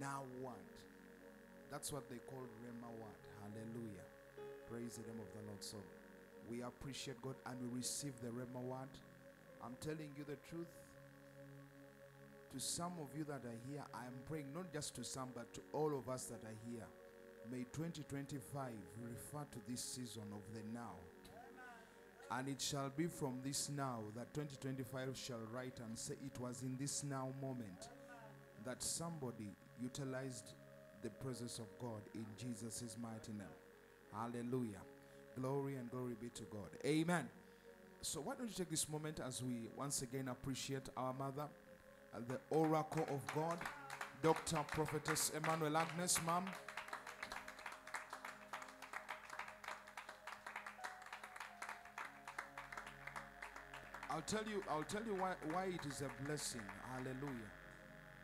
now word. That's what they call Rhema word. Hallelujah. Praise the name of the Lord. So we appreciate God and we receive the Rhema word. I'm telling you the truth. To some of you that are here, I am praying not just to some, but to all of us that are here. May 2025 refer to this season of the now. And it shall be from this now that 2025 shall write and say, It was in this now moment that somebody utilized the presence of God in Jesus' mighty name. Hallelujah. Glory and glory be to God. Amen. So, why don't you take this moment as we once again appreciate our mother, uh, the oracle of God, Dr. Prophetess Emmanuel Agnes, ma'am. I'll tell you, I'll tell you why, why it is a blessing. Hallelujah.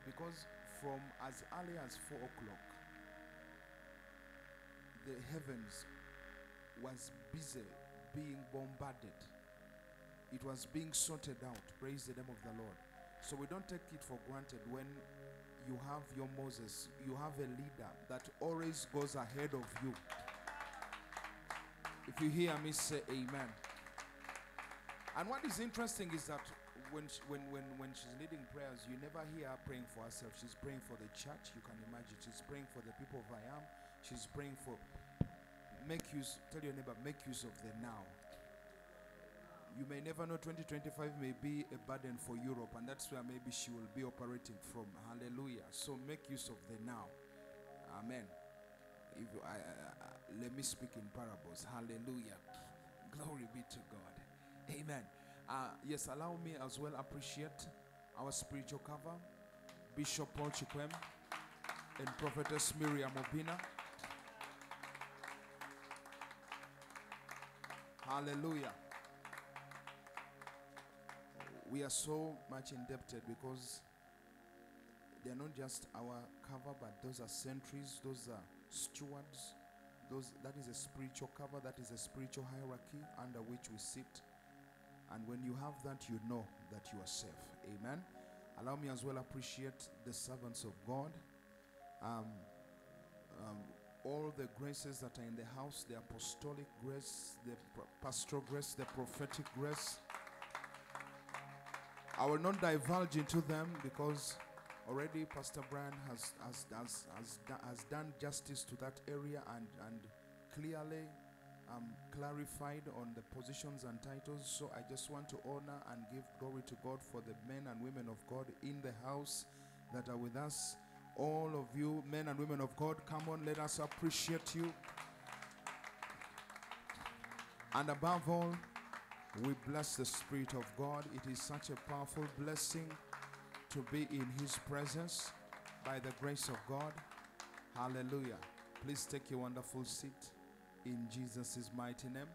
Because from as early as four o'clock, the heavens was busy being bombarded. It was being sorted out. Praise the name of the Lord. So we don't take it for granted when you have your Moses, you have a leader that always goes ahead of you. If you hear me say amen. And what is interesting is that when, when, when, when she's leading prayers, you never hear her praying for herself. She's praying for the church, you can imagine. She's praying for the people of I am. She's praying for, make use, tell your neighbor, make use of the now. You may never know 2025 may be a burden for Europe, and that's where maybe she will be operating from. Hallelujah. So make use of the now. Amen. If I, I- let me speak in parables. Hallelujah. Glory be to God. Amen. Uh, yes, allow me as well appreciate our spiritual cover, Bishop Paul Chikwem and Prophetess Miriam Obina. Hallelujah. We are so much indebted because they're not just our cover, but those are sentries, those are stewards, those that is a spiritual cover, that is a spiritual hierarchy under which we sit. And when you have that, you know that you are safe. Amen. Allow me as well appreciate the servants of God. Um, um, all the graces that are in the house the apostolic grace, the pastoral grace, the prophetic grace. I will not divulge into them because already Pastor Brian has, has, has, has, has done justice to that area and, and clearly clarified on the positions and titles. So I just want to honor and give glory to God for the men and women of God in the house that are with us. All of you, men and women of God, come on, let us appreciate you. And above all, we bless the Spirit of God. It is such a powerful blessing to be in His presence by the grace of God. Hallelujah. Please take your wonderful seat in Jesus' mighty name.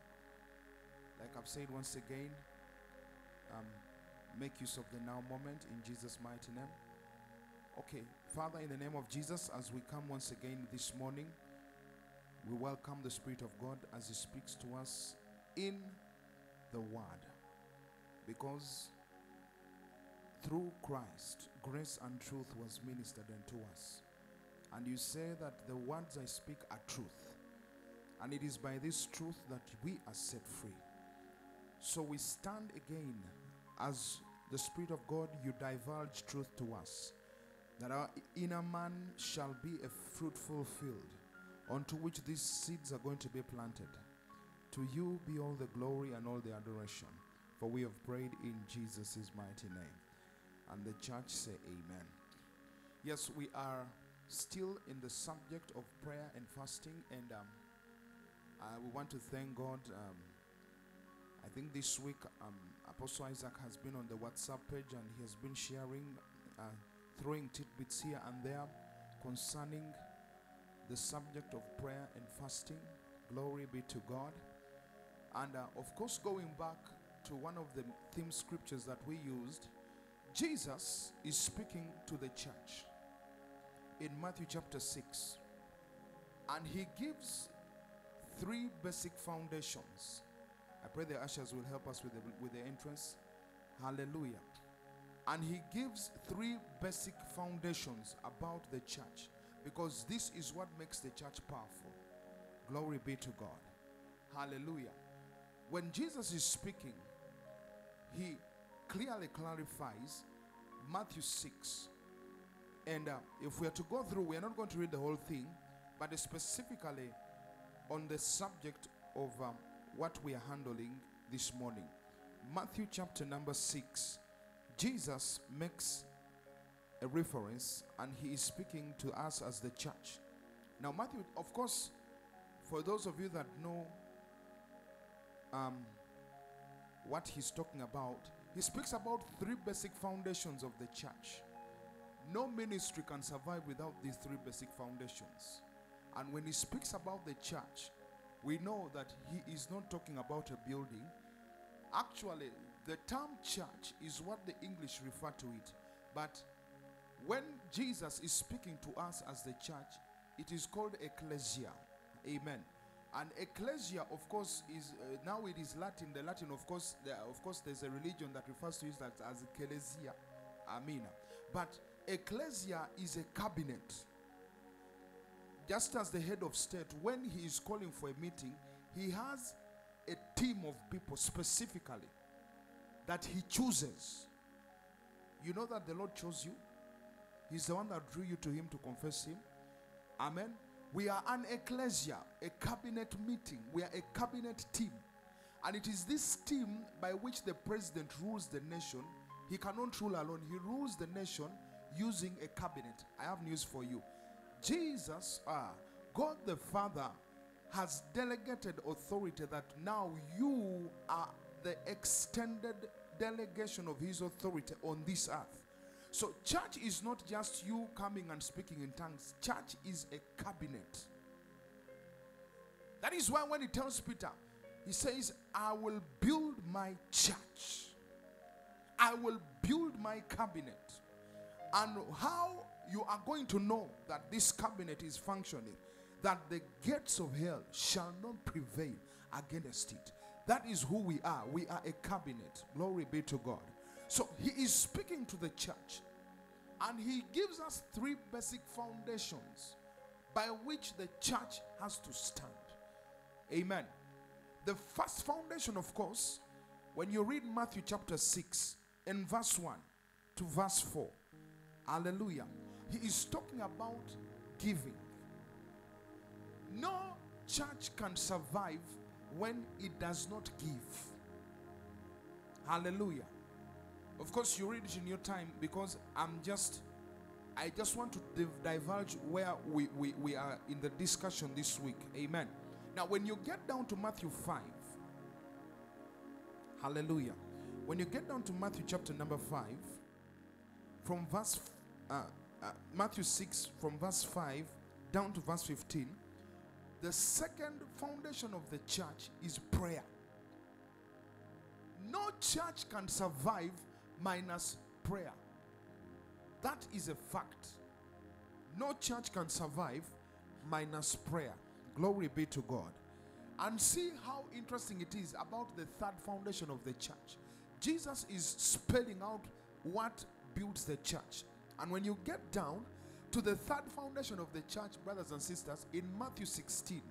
Like I've said once again, um, make use of the now moment in Jesus' mighty name. Okay, Father, in the name of Jesus, as we come once again this morning, we welcome the Spirit of God as He speaks to us in the Word. Because through Christ, grace and truth was ministered unto us. And you say that the words I speak are truth. And it is by this truth that we are set free. So we stand again as the Spirit of God, you divulge truth to us. That our inner man shall be a fruitful field onto which these seeds are going to be planted. To you be all the glory and all the adoration. For we have prayed in Jesus' mighty name. And the church say, Amen. Yes, we are still in the subject of prayer and fasting, and um, uh, we want to thank God. Um, I think this week um, Apostle Isaac has been on the WhatsApp page and he has been sharing, uh, throwing tidbits here and there concerning the subject of prayer and fasting. Glory be to God. And uh, of course, going back to one of the theme scriptures that we used, Jesus is speaking to the church in Matthew chapter 6. And he gives three basic foundations. I pray the ushers will help us with the, with the entrance. Hallelujah. And he gives three basic foundations about the church because this is what makes the church powerful. Glory be to God. Hallelujah. When Jesus is speaking, he clearly clarifies Matthew 6. And uh, if we are to go through, we are not going to read the whole thing, but specifically on the subject of um, what we are handling this morning. Matthew chapter number 6. Jesus makes a reference and he is speaking to us as the church. Now, Matthew, of course, for those of you that know um, what he's talking about, he speaks about three basic foundations of the church. No ministry can survive without these three basic foundations. And when he speaks about the church, we know that he is not talking about a building. Actually, the term church is what the English refer to it. But when Jesus is speaking to us as the church, it is called ecclesia. Amen. And ecclesia, of course, is uh, now it is Latin. The Latin, of course, there, of course, there's a religion that refers to it as, as ecclesia. Amen. But ecclesia is a cabinet. Just as the head of state, when he is calling for a meeting, he has a team of people specifically that he chooses. You know that the Lord chose you. He's the one that drew you to him to confess him. Amen. We are an ecclesia, a cabinet meeting. We are a cabinet team. And it is this team by which the president rules the nation. He cannot rule alone, he rules the nation using a cabinet. I have news for you. Jesus, ah, God the Father, has delegated authority that now you are the extended delegation of his authority on this earth. So, church is not just you coming and speaking in tongues, church is a cabinet. That is why when he tells Peter, he says, I will build my church, I will build my cabinet. And how you are going to know that this cabinet is functioning, that the gates of hell shall not prevail against it. That is who we are. We are a cabinet. Glory be to God. So he is speaking to the church and he gives us three basic foundations by which the church has to stand. Amen. The first foundation, of course, when you read Matthew chapter 6 in verse 1 to verse 4, hallelujah, he is talking about giving. No church can survive when it does not give. Hallelujah. Of course, you read it in your time because I'm just, I just want to div- divulge where we, we, we are in the discussion this week. Amen. Now, when you get down to Matthew 5, hallelujah. When you get down to Matthew chapter number 5, from verse, uh, uh, Matthew 6, from verse 5 down to verse 15, the second foundation of the church is prayer. No church can survive minus prayer. That is a fact. No church can survive minus prayer. Glory be to God. And see how interesting it is about the third foundation of the church. Jesus is spelling out what builds the church. And when you get down to the third foundation of the church, brothers and sisters, in Matthew 16,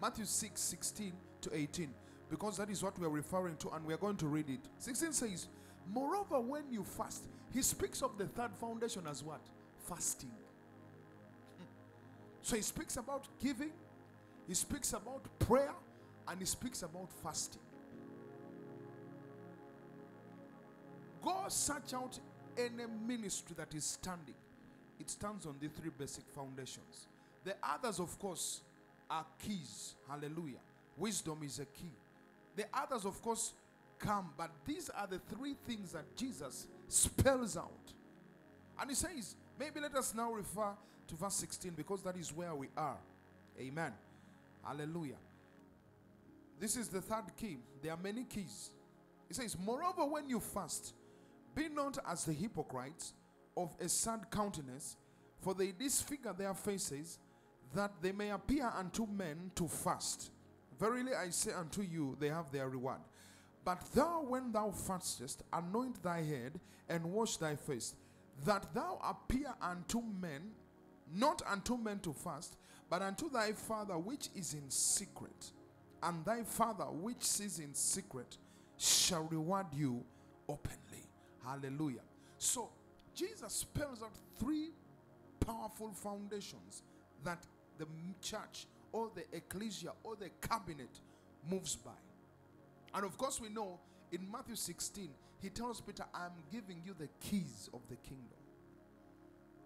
Matthew 6 16 to 18, because that is what we are referring to, and we are going to read it. 16 says, Moreover, when you fast, he speaks of the third foundation as what? Fasting. Hmm. So he speaks about giving, he speaks about prayer, and he speaks about fasting. Go search out any ministry that is standing. It stands on the three basic foundations. The others, of course, are keys. Hallelujah. Wisdom is a key. The others, of course, come, but these are the three things that Jesus spells out. And he says, maybe let us now refer to verse 16 because that is where we are. Amen. Hallelujah. This is the third key. There are many keys. He says, Moreover, when you fast, be not as the hypocrites of a sad countenance, for they disfigure their faces, that they may appear unto men to fast. Verily I say unto you, they have their reward. But thou, when thou fastest, anoint thy head and wash thy face, that thou appear unto men, not unto men to fast, but unto thy Father which is in secret. And thy Father which is in secret shall reward you openly. Hallelujah. So, Jesus spells out three powerful foundations that the church or the ecclesia or the cabinet moves by. And of course, we know in Matthew 16, he tells Peter, I'm giving you the keys of the kingdom.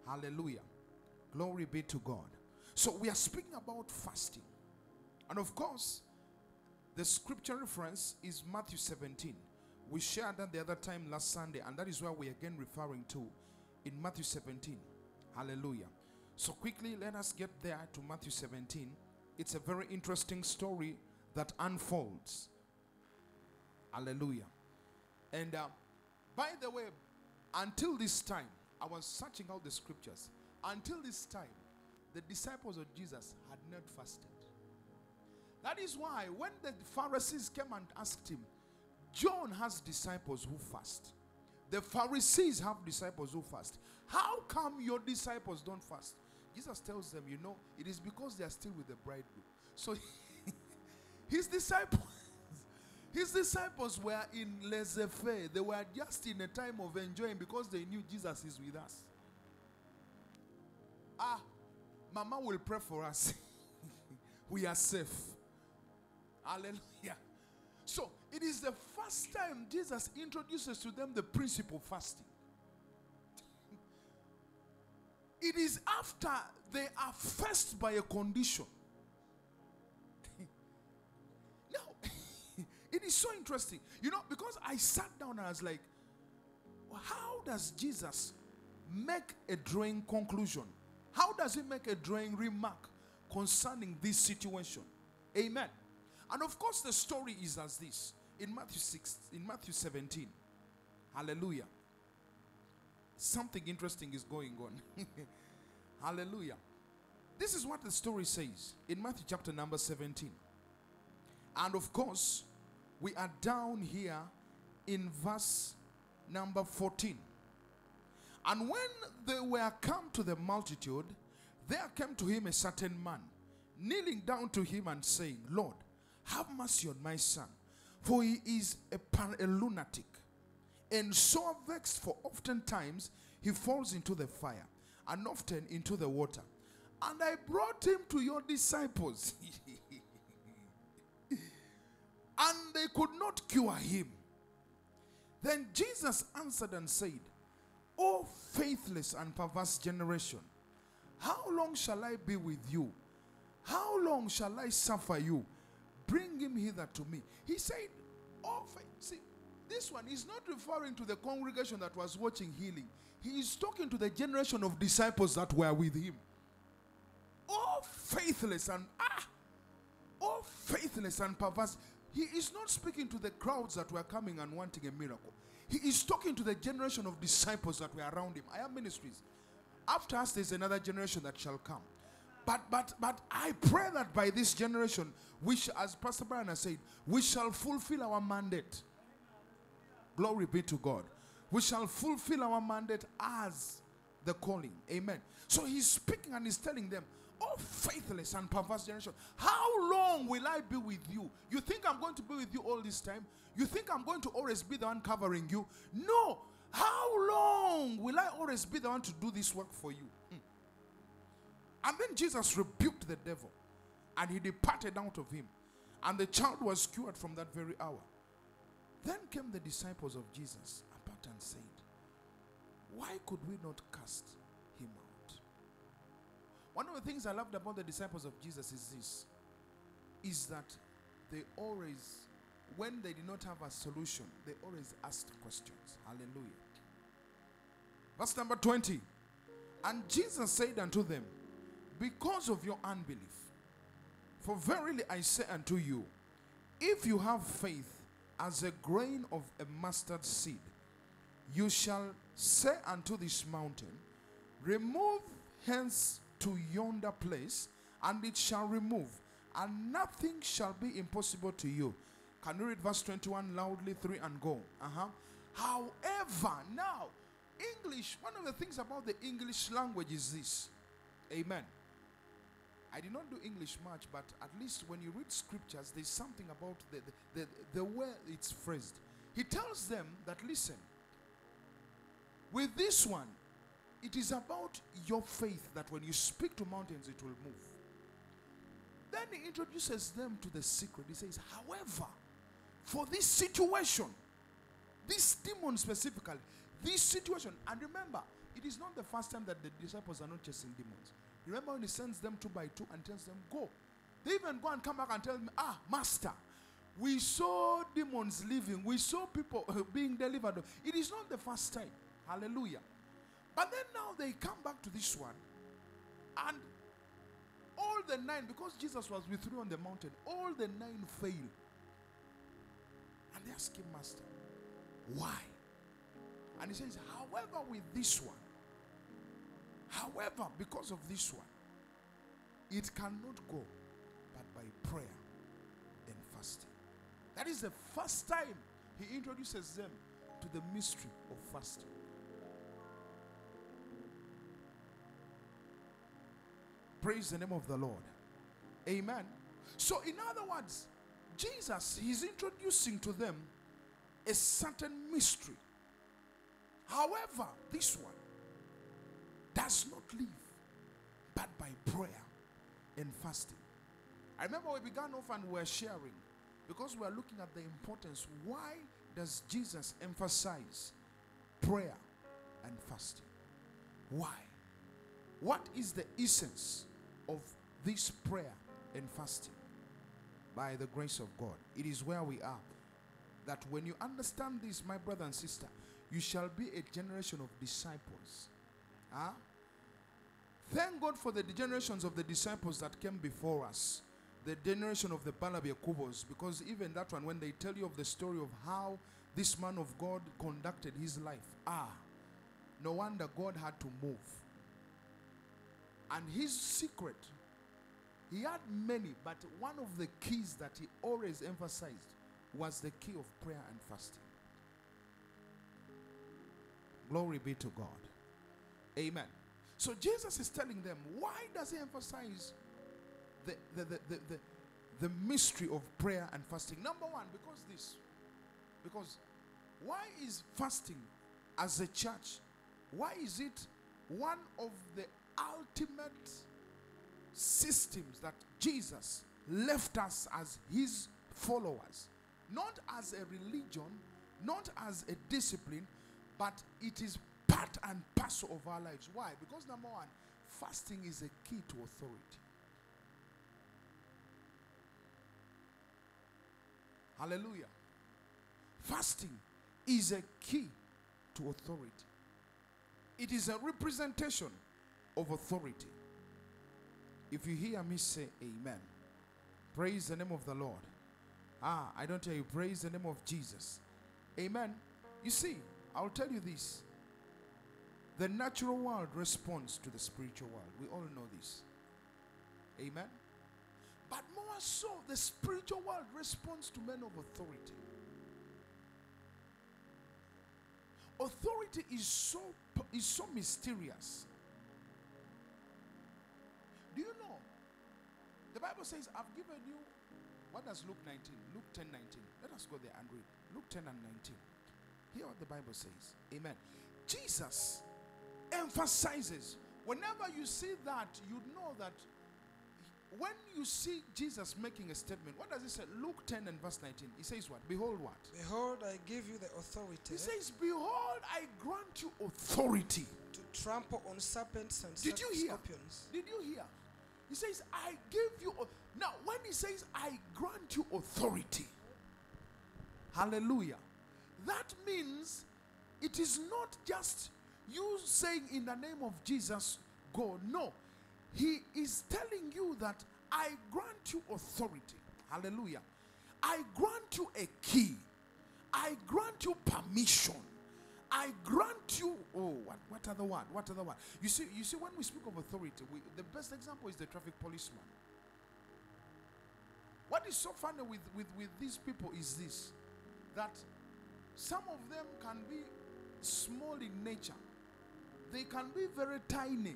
Hallelujah. Glory be to God. So, we are speaking about fasting. And of course, the scripture reference is Matthew 17. We shared that the other time last Sunday, and that is where we're again referring to in Matthew 17. Hallelujah. So, quickly, let us get there to Matthew 17. It's a very interesting story that unfolds. Hallelujah. And uh, by the way, until this time, I was searching out the scriptures. Until this time, the disciples of Jesus had not fasted. That is why when the Pharisees came and asked him, John has disciples who fast. The Pharisees have disciples who fast. How come your disciples don't fast? Jesus tells them, you know, it is because they are still with the bridegroom. So his disciples, his disciples were in laissez-faire. They were just in a time of enjoying because they knew Jesus is with us. Ah, Mama will pray for us. we are safe. Hallelujah. So it is the first time Jesus introduces to them the principle of fasting. It is after they are first by a condition. now, it is so interesting. You know, because I sat down and I was like, how does Jesus make a drawing conclusion? How does he make a drawing remark concerning this situation? Amen. And of course, the story is as this in Matthew 6, in Matthew 17. Hallelujah. Something interesting is going on. Hallelujah. This is what the story says in Matthew chapter number 17. And of course, we are down here in verse number 14. And when they were come to the multitude, there came to him a certain man, kneeling down to him and saying, Lord, have mercy on my son, for he is a, par- a lunatic, and so vexed, for oftentimes he falls into the fire, and often into the water. And I brought him to your disciples, and they could not cure him. Then Jesus answered and said, O faithless and perverse generation, how long shall I be with you? How long shall I suffer you? Bring him hither to me. He said, Oh. See, this one is not referring to the congregation that was watching healing. He is talking to the generation of disciples that were with him. Oh, faithless and ah, oh, faithless and perverse. He is not speaking to the crowds that were coming and wanting a miracle. He is talking to the generation of disciples that were around him. I have ministries. After us, there's another generation that shall come. But but but I pray that by this generation, we shall, as Pastor Brian has said, we shall fulfill our mandate. Glory be to God. We shall fulfill our mandate as the calling. Amen. So he's speaking and he's telling them, Oh, faithless and perverse generation, how long will I be with you? You think I'm going to be with you all this time? You think I'm going to always be the one covering you? No. How long will I always be the one to do this work for you? And then Jesus rebuked the devil and he departed out of him. And the child was cured from that very hour. Then came the disciples of Jesus apart and said, Why could we not cast him out? One of the things I loved about the disciples of Jesus is this is that they always, when they did not have a solution, they always asked questions. Hallelujah. Verse number 20. And Jesus said unto them, Because of your unbelief, for verily I say unto you, if you have faith as a grain of a mustard seed, you shall say unto this mountain, Remove hence to yonder place, and it shall remove, and nothing shall be impossible to you. Can you read verse 21 loudly? Three and go. Uh huh. However, now, English, one of the things about the English language is this. Amen. I did not do English much, but at least when you read scriptures, there's something about the, the, the, the way it's phrased. He tells them that, listen, with this one, it is about your faith that when you speak to mountains, it will move. Then he introduces them to the secret. He says, however, for this situation, this demon specifically, this situation, and remember, it is not the first time that the disciples are not chasing demons. Remember when he sends them two by two and tells them, Go. They even go and come back and tell me, Ah, Master, we saw demons leaving, we saw people being delivered. It is not the first time. Hallelujah. But then now they come back to this one, and all the nine, because Jesus was with you on the mountain, all the nine fail. And they ask him, Master, why? And he says, However, with this one, however, because of this one, it cannot go but by prayer and fasting. That is the first time he introduces them to the mystery of fasting. Praise the name of the Lord. Amen. So, in other words, Jesus is introducing to them a certain mystery. However, this one does not live but by prayer and fasting. I remember we began off and we were sharing because we are looking at the importance. Why does Jesus emphasize prayer and fasting? Why? What is the essence of this prayer and fasting? By the grace of God, it is where we are. That when you understand this, my brother and sister, you shall be a generation of disciples. Huh? Thank God for the generations of the disciples that came before us. The generation of the Balabi Kubos, because even that one, when they tell you of the story of how this man of God conducted his life, ah, no wonder God had to move. And his secret, he had many, but one of the keys that he always emphasized was the key of prayer and fasting. Glory be to God. Amen. So Jesus is telling them, why does he emphasize the, the, the, the, the, the mystery of prayer and fasting? Number one, because this. Because why is fasting as a church, why is it one of the ultimate systems that Jesus left us as his followers? Not as a religion, not as a discipline, but it is part and parcel of our lives. Why? Because number one, fasting is a key to authority. Hallelujah. Fasting is a key to authority. It is a representation of authority. If you hear me say amen, praise the name of the Lord. Ah, I don't tell you, praise the name of Jesus. Amen. You see, I'll tell you this. The natural world responds to the spiritual world. We all know this. Amen. But more so, the spiritual world responds to men of authority. Authority is so is so mysterious. Do you know? The Bible says, I've given you what does Luke 19? Luke 10 19. Let us go there and read. Luke 10 and 19. Hear what the Bible says. Amen. Jesus emphasizes, whenever you see that, you know that when you see Jesus making a statement, what does he say? Luke 10 and verse 19. He says what? Behold what? Behold, I give you the authority He says, Behold, I grant you authority. to trample on serpents and Did you hear? scorpions. Did you hear? He says, I give you. Now, when he says, I grant you authority, hallelujah, that means it is not just you saying in the name of Jesus, go. No. He is telling you that I grant you authority. Hallelujah. I grant you a key. I grant you permission. I grant you. Oh, what, what other one? What other one? You see, you see, when we speak of authority, we, the best example is the traffic policeman. What is so funny with, with, with these people is this that some of them can be small in nature, they can be very tiny,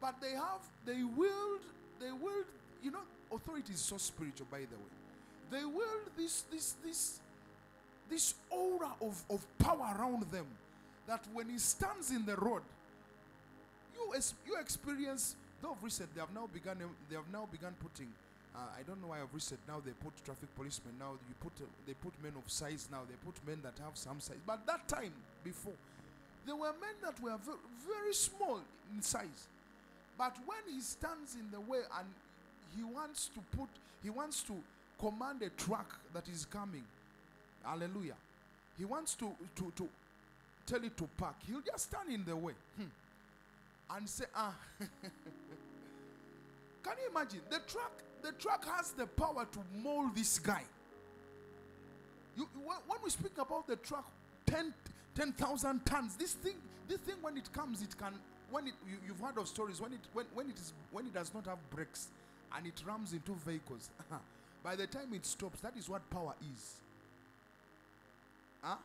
but they have, they wield, they wield, you know, authority is so spiritual, by the way. They wield this, this, this, this aura of, of power around them that when he stands in the road, you, you experience, though recent, they have now begun, they have now begun putting uh, I don't know why I've recent now they put traffic policemen. Now you put uh, they put men of size. Now they put men that have some size. But that time before, there were men that were very, small in size. But when he stands in the way and he wants to put, he wants to command a truck that is coming. Hallelujah. He wants to to to tell it to park. He'll just stand in the way hmm, and say, ah. Can you imagine? The truck, the truck has the power to mold this guy. You, when, when we speak about the truck, 10 10,000 tons. This thing, this thing, when it comes, it can. When it, you, you've heard of stories when it when, when it is when it does not have brakes and it rams into vehicles. by the time it stops, that is what power is. Huh?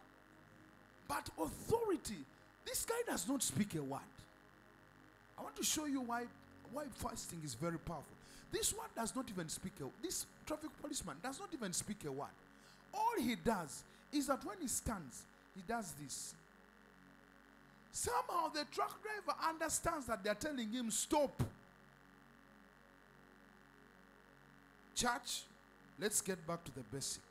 But authority, this guy does not speak a word. I want to show you why why fasting is very powerful. This one does not even speak a this traffic policeman does not even speak a word. All he does is that when he stands, he does this. Somehow the truck driver understands that they're telling him stop. Church, let's get back to the basic.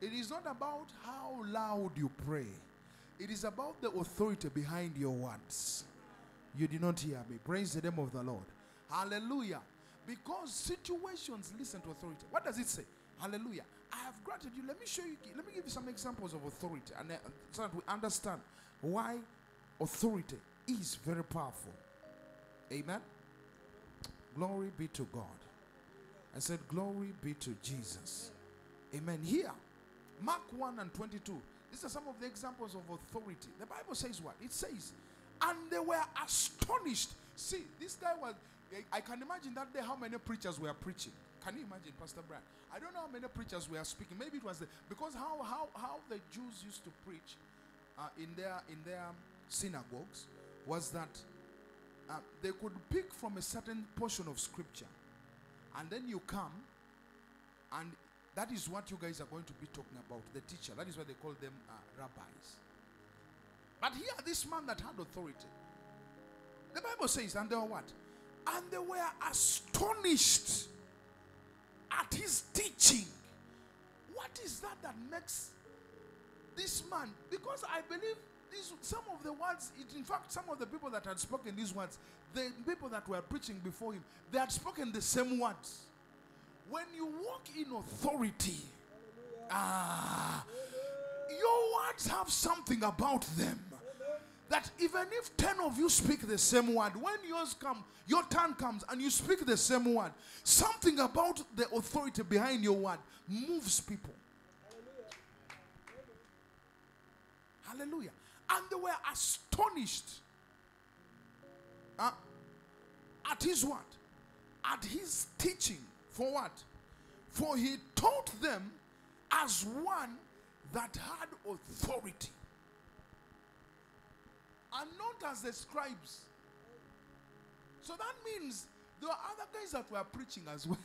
It is not about how loud you pray. It is about the authority behind your words. You did not hear me. Praise the name of the Lord. Hallelujah. Because situations listen to authority. What does it say? Hallelujah. I have granted you. Let me show you. Let me give you some examples of authority, and uh, so that we understand why authority is very powerful. Amen. Glory be to God. I said, Glory be to Jesus. Amen. Here, Mark 1 and 22. These are some of the examples of authority. The Bible says what? It says, and they were astonished. See, this guy was, I- I can imagine that day how many preachers were preaching. Can you imagine, Pastor Brad? I don't know how many preachers were speaking. Maybe it was the, because how, how, how the Jews used to preach uh, in, their, in their synagogues was that uh, they could pick from a certain portion of scripture and then you come and that is what you guys are going to be talking about the teacher that is why they call them uh, rabbis but here this man that had authority the bible says and they were what and they were astonished at his teaching. What is that that makes this man? Because i believe these some of the words it, in fact some of the people that had spoken these words the people that were preaching before him they had spoken the same words. When you walk in authority ah your words have something about them that even if 10 of you speak the same word when yours come your turn comes and you speak the same word something about the authority behind your word moves people. Hallelujah. Hallelujah. and they were astonished uh, at his word at his teaching for what? For he taught them as one that had authority not as the scribes. So that means there are other guys that were preaching as well.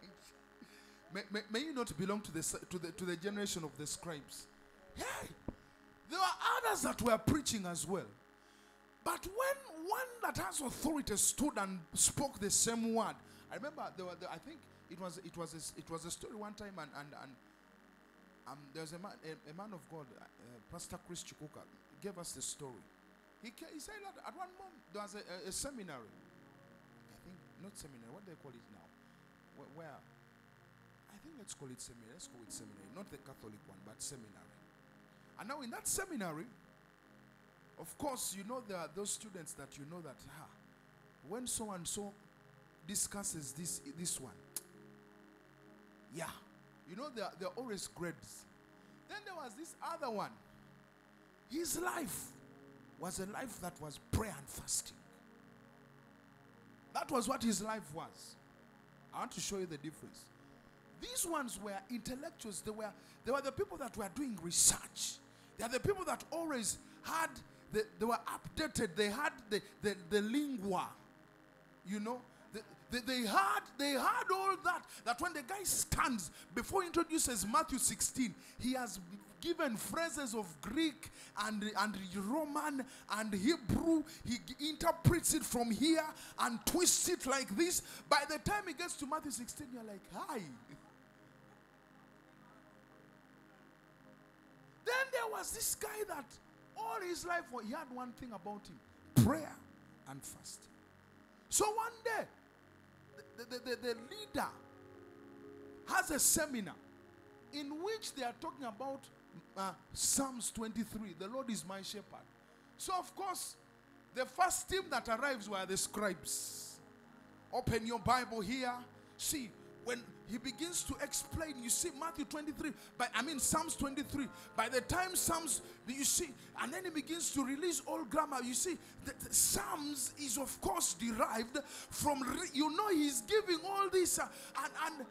may, may, may you not belong to the, to, the, to the generation of the scribes. Hey, there are others that were preaching as well. But when one that has authority stood and spoke the same word, I remember there were, there, I think it was it was a, it was a story one time, and and and um, there was a man a, a man of God, uh, Pastor Chris Chukuka, gave us the story. He, he said that at one moment there was a, a, a seminary. I think not seminary. What do they call it now? Where, where? I think let's call it seminary. Let's call it seminary, not the Catholic one, but seminary. And now in that seminary, of course, you know there are those students that you know that when so and so discusses this this one, yeah, you know there are, there are always grades. Then there was this other one. His life was a life that was prayer and fasting. That was what his life was. I want to show you the difference. These ones were intellectuals. They were, they were the people that were doing research. They are the people that always had, the, they were updated. They had the, the, the lingua, you know. They, they, they had they had all that. That when the guy stands before he introduces Matthew 16, he has given phrases of Greek and, and Roman and Hebrew. He interprets it from here and twists it like this. By the time he gets to Matthew 16, you're like, hi. Then there was this guy that all his life he had one thing about him prayer and fasting. So one day, the, the, the, the leader has a seminar in which they are talking about uh, Psalms 23 the Lord is my shepherd. So, of course, the first team that arrives were the scribes. Open your Bible here. See, when he begins to explain, you see Matthew 23, by I mean Psalms 23. By the time Psalms, you see, and then he begins to release all grammar. You see, the, the Psalms is of course derived from you know he's giving all this, uh, and and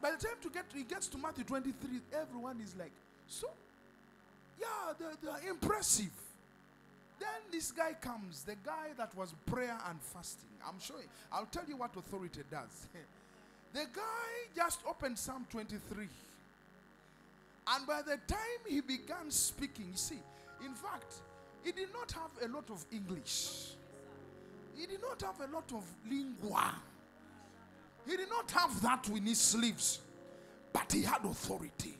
by the time to get he gets to Matthew 23, everyone is like, so yeah, they're, they're impressive. Then this guy comes, the guy that was prayer and fasting. I'm sure I'll tell you what authority does. the guy just opened Psalm 23. And by the time he began speaking, you see, in fact, he did not have a lot of English. He did not have a lot of lingua. He did not have that in his sleeves. But he had authority.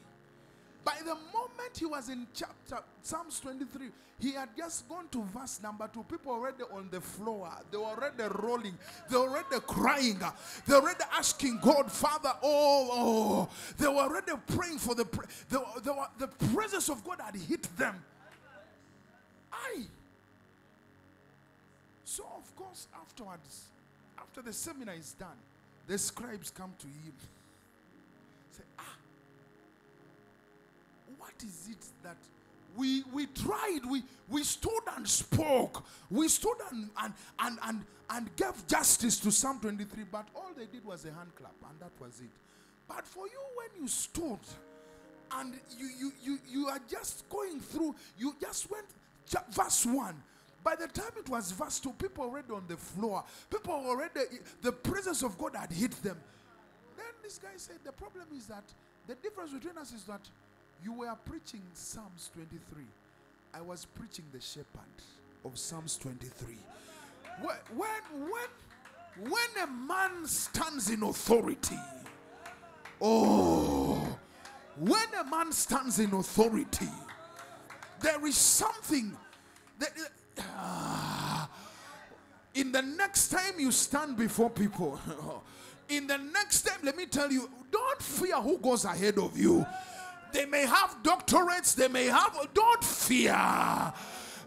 By the moment he was in chapter Psalms 23, he had just gone to verse number two. People already on the floor. They were already rolling. They were already crying. They were already asking God, Father, oh, oh. They were already praying for the, pre- they were, they were, the presence of God had hit them. Aye. So, of course, afterwards, after the seminar is done, the scribes come to him. Say, ah, what is it that we we tried we we stood and spoke. We stood and and and and, and gave justice to psalm 23 but all they did was a hand clap and that was it. But for you when you stood and you you you, you are just going through you just went verse 1 by the time it was verse 2 people already on the floor. People already the presence of god had hit them. Then this guy said, The problem is that the difference between us is that you were preaching Psalms 23. I was preaching the shepherd of Psalms 23. When, when, when, when a man stands in authority, oh, when a man stands in authority, there is something that. ah, in the next time you stand before people, in the next time, let me tell you, don't fear who goes ahead of you. They may have doctorates, they may have, don't fear.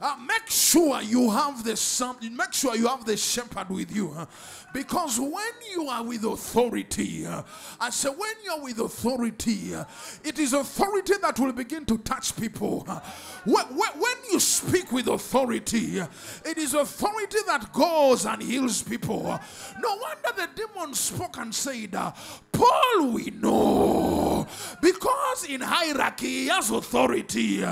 Uh, make sure you have the make sure you have the shepherd with you. huh? Because when you are with authority, uh, I say when you're with authority, uh, it is authority that will begin to touch people. When, when, you speak with authority, uh, it is authority that goes and heals people. No wonder the demon spoke and said, uh, Paul, we know. Because in hierarchy, he has authority.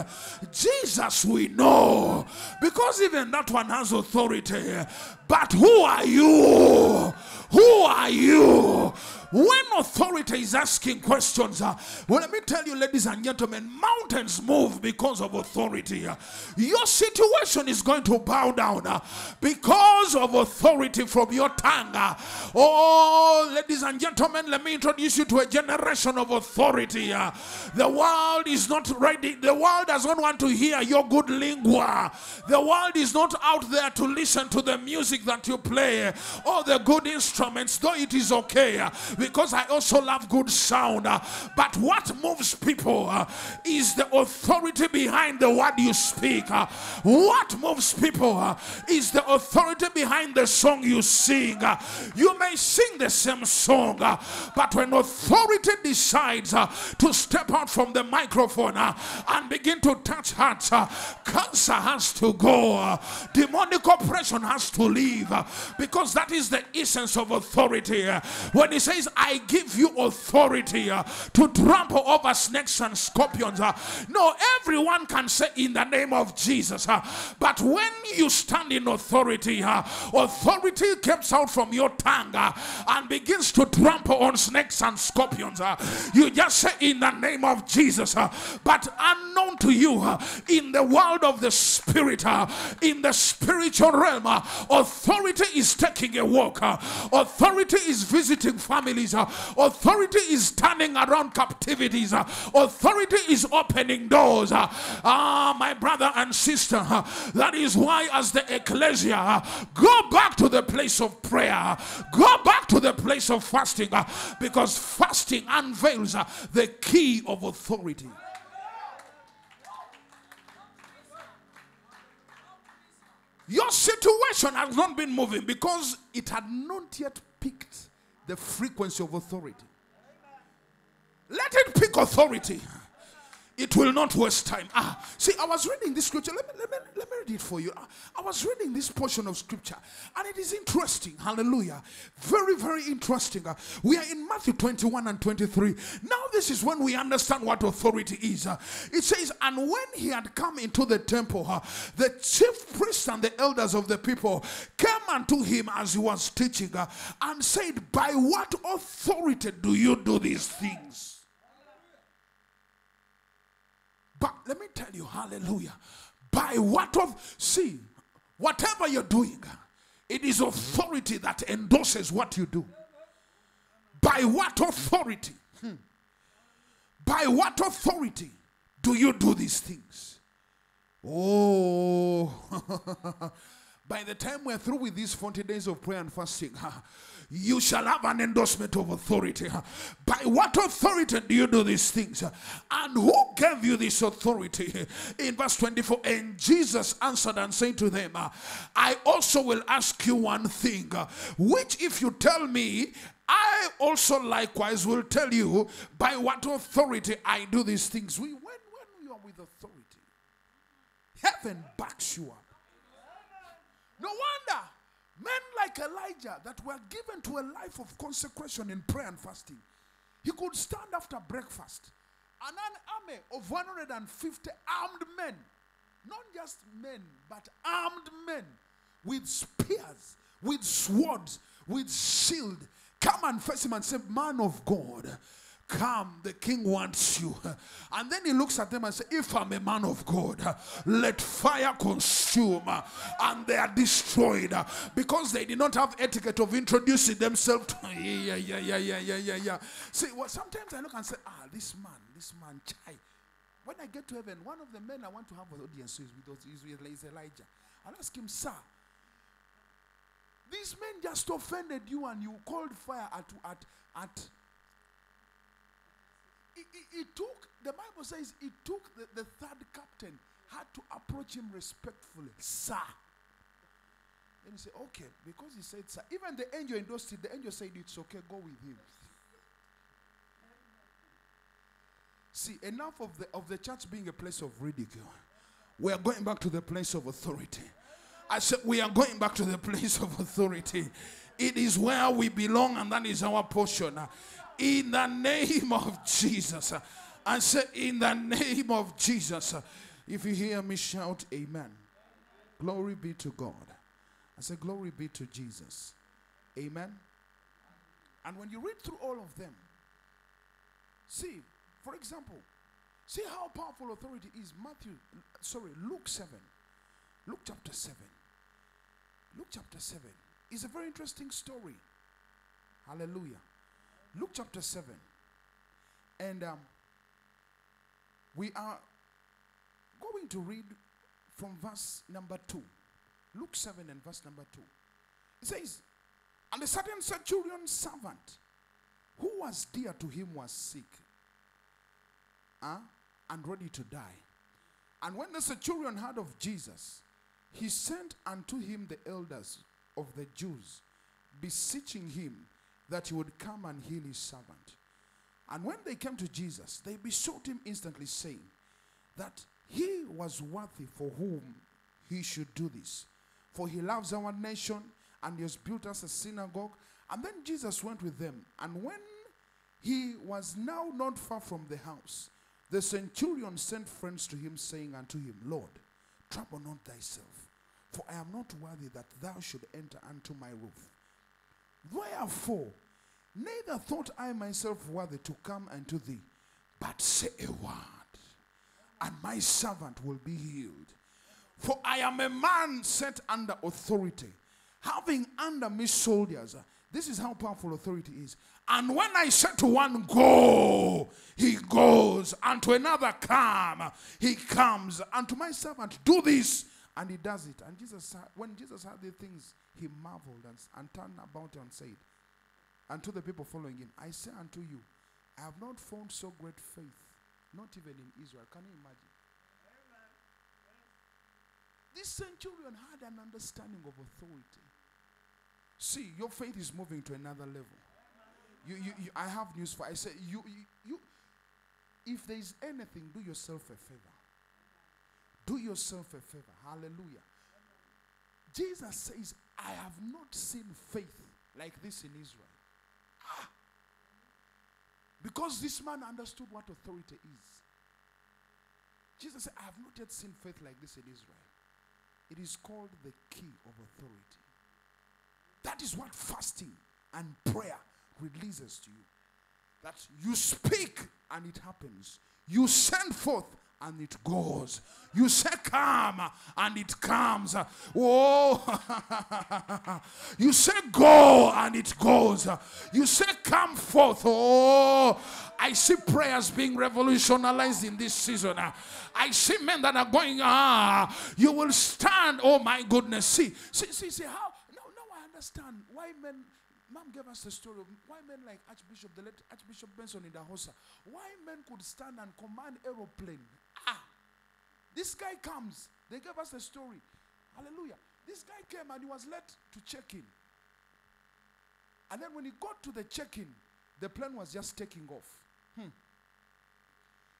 Jesus, we know. Because even that one has authority. But who are you? Who are you? When authority is asking questions, uh, well, let me tell you, ladies and gentlemen, mountains move because of authority. Your situation is going to bow down uh, because of authority from your tongue. uh. oh, ladies and gentlemen, let me introduce you to a generation of authority. Uh. the world is not ready, the world does not want to hear your good lingua. The world is not out there to listen to the music that you play or the good instruments, though it is okay because I also love good sound. But what moves people uh, is the authority behind the word you speak. uh. What moves people uh, is the authority behind the song you sing. You may sing the same song, but when authority decides to step out from the microphone uh, and begin to touch hearts. Uh, cancer has to go, uh, demonic oppression has to leave uh, because that is the essence of authority. Uh, when he says, I give you authority uh, to trample over snakes and scorpions, uh, no, everyone can say in the name of Jesus, uh, but when you stand in authority, uh, authority comes out from your tongue uh, and begins to trample on snakes and scorpions. uh, you just say in the name of Jesus, uh, but unknown to you uh, in the world of the spirit, uh, in the spiritual realm, uh, authority is taking a walk, uh, authority is visiting families, uh, authority is turning around captivities, authority is opening doors. Ah, my brother and sister, that is why, as the ecclesia, go back to the place of prayer, go back to the place of fasting, because fasting unveils the key of authority. Your situation has not been moving because it had not yet picked the frequency of authority. Let it pick authority. It will not waste time. Ah, see, I was reading this scripture. Let me, let me, let me read it for you. I, I was reading this portion of scripture, and it is interesting. Hallelujah. Very, very interesting. Uh, we are in Matthew 21 and 23. Now, this is when we understand what authority is. Uh, it says, And when he had come into the temple, the chief priests and the elders of the people came unto him as he was teaching and said, By what authority do you do these things? But let me tell you, hallelujah. By what of, see, whatever you're doing, it is authority that endorses what you do. By what authority? Hmm. By what authority do you do these things? Oh, by the time we're through with these 40 days of prayer and fasting, you shall have an endorsement of authority. By what authority do you do these things? And who gave you this authority? In verse 24, and Jesus answered and said to them, I also will ask you one thing, which if you tell me, I also likewise will tell you by what authority I do these things. We, when, when you are with authority, heaven backs you up. No wonder men like Elijah that were given to a life of consecration in prayer and fasting, he could stand after breakfast. And an army of 150 armed men, not just men, but armed men with spears, with swords, with shield, come and face him and say, Man of God, come, the king wants you. And then he looks at them and says, If I'm a man of God, let fire consume. And they are destroyed because they did not have etiquette of introducing themselves to yeah, yeah, yeah, yeah, yeah, yeah, yeah. See, well, sometimes I look and say, Ah, this man, this man, chai. When I get to heaven, one of the men I want to have an audience with is Elijah. I'll ask him, Sir, these men just offended you and you called fire at at at it took the bible says it took the, the third captain had to approach him respectfully. Sir. And he said okay because he said sir. Even the angel endorsed it the angel said it's okay go with him. See enough of the of the church being a place of ridicule. We are going back to the place of authority. I said, we are going back to the place of authority. It is where we belong, and that is our portion. In the name of Jesus. I say, in the name of Jesus. If you hear me shout, Amen. Glory be to God. I say, Glory be to Jesus. Amen. And when you read through all of them, see, for example, see how powerful authority is. Matthew, sorry, Luke 7. Luke chapter 7. Luke chapter 7 is a very interesting story. Hallelujah. Luke chapter 7. And um, we are going to read from verse number 2. Luke 7 and verse number 2. It says, And a certain centurion servant who was dear to him was sick uh, and ready to die. And when the centurion heard of Jesus, he sent unto him the elders of the Jews, beseeching him that he would come and heal his servant. And when they came to Jesus, they besought him instantly, saying that he was worthy for whom he should do this. For he loves our nation and he has built us a synagogue. And then Jesus went with them. And when he was now not far from the house, the centurion sent friends to him, saying unto him, Lord, trouble not thyself, for I am not worthy that thou should enter unto my roof. Wherefore, neither thought I myself worthy to come unto thee, but say a word, and my servant will be healed. For I am a man set under authority, having under me soldiers. This is how powerful authority is. And when I say to one, Go, he goes, and to another, Come, he comes, and to my servant, Do this, and he does it. And Jesus, when Jesus heard the things, he marveled and, and turned about and said, Unto the people following him, I say unto you, I have not found so great faith, not even in Israel. Can you imagine? This centurion had an understanding of authority. See, your faith is moving to another level. You, you, you, I have news for I say you, you, you if there is anything, do yourself a favor. Do yourself a favor. Hallelujah. Jesus says, I have not seen faith like this in Israel. Ah. Because this man understood what authority is. Jesus said, I have not yet seen faith like this in Israel. It is called the key of authority. That is what fasting and prayer releases to you. That you speak and it happens. You send forth and it goes. You say come and it comes. Oh, you say go and it goes. You say come forth. Oh, I see prayers being revolutionized in this season. I see men that are going, ah, you will stand. Oh my goodness. See, see, see, see how. No, no, I understand why men Mom gave us the story of why men like Archbishop, the late Archbishop Benson Idahosa, why men could stand and command aeroplane. Ah, this guy comes. They gave us a story. Hallelujah. This guy came and he was led to check in. And then when he got to the check-in, the plane was just taking off. Hmm.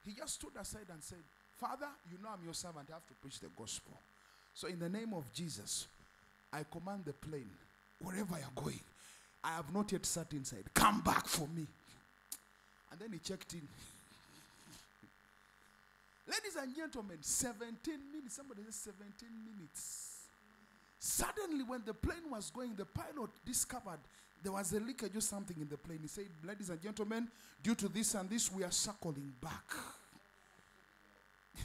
He just stood aside and said, Father, you know I'm your servant. I have to preach the gospel. So in the name of Jesus, I command the plane, wherever you're going, I have not yet sat inside. Come back for me. And then he checked in. Ladies and gentlemen, 17 minutes. Somebody says 17 minutes. Suddenly, when the plane was going, the pilot discovered there was a leakage or something in the plane. He said, Ladies and gentlemen, due to this and this, we are circling back.